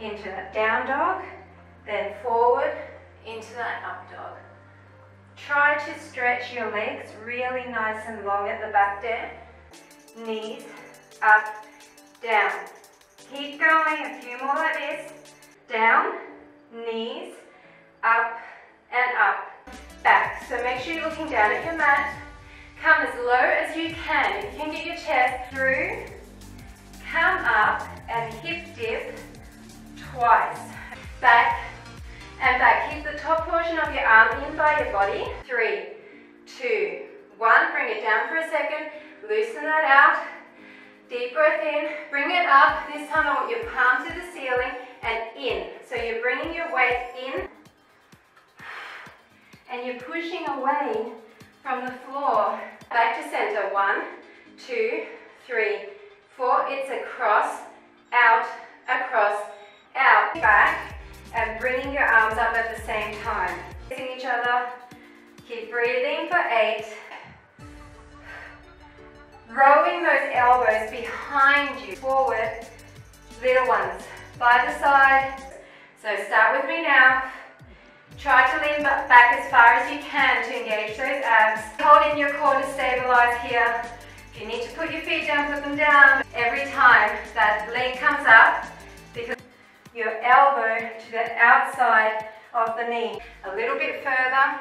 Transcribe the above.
into that down dog, then forward into that up dog. Try to stretch your legs really nice and long at the back there. Knees up, down. Keep going, a few more like this. Down, knees, up and up, back. So make sure you're looking down at your mat. Come as low as you can. You can get your chest through, come up and hip dip twice. Back and back. Keep the top portion of your arm in by your body. Three, two, one. Bring it down for a second. Loosen that out. Deep breath in. Bring it up. This time I want your palm to the ceiling and in. So you're bringing your weight in and you're pushing away from the floor. Back to center. One, two, three, four. It's out, across, out, back, and bringing your arms up at the same time. Facing each other. Keep breathing for eight. Rolling those elbows behind you, forward, little ones, by the side. So start with me now. Try to lean back as far as you can to engage those abs. Hold in your core to stabilize here. If you need to put your feet down, put them down. Every time that leg comes up, elbow to the outside of the knee. A little bit further.